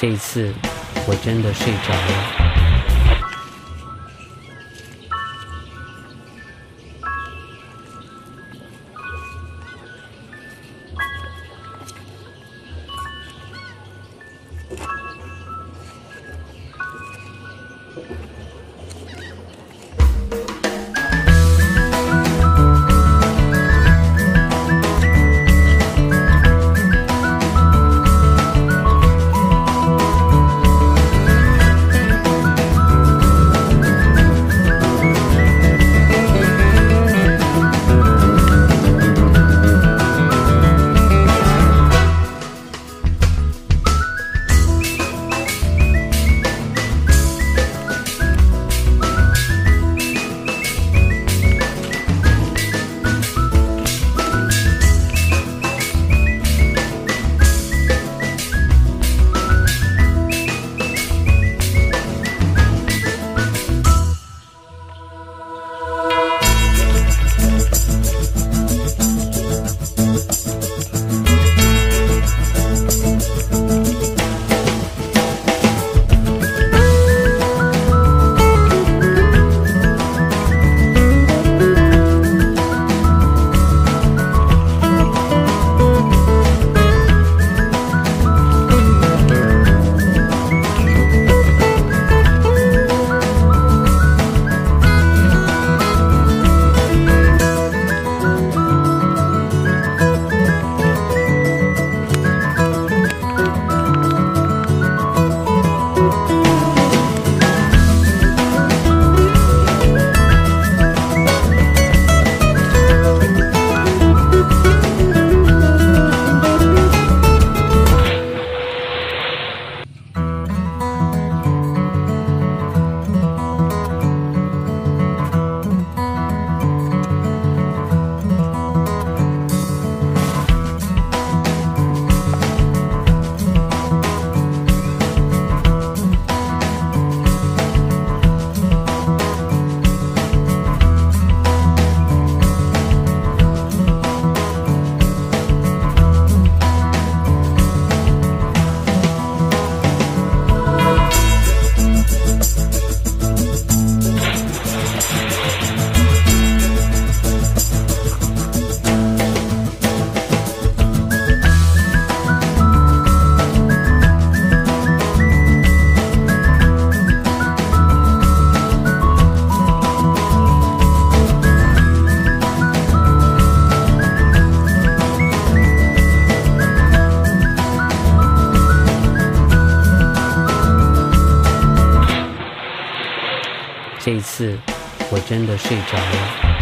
这一次，我真的睡着了。真的睡着了。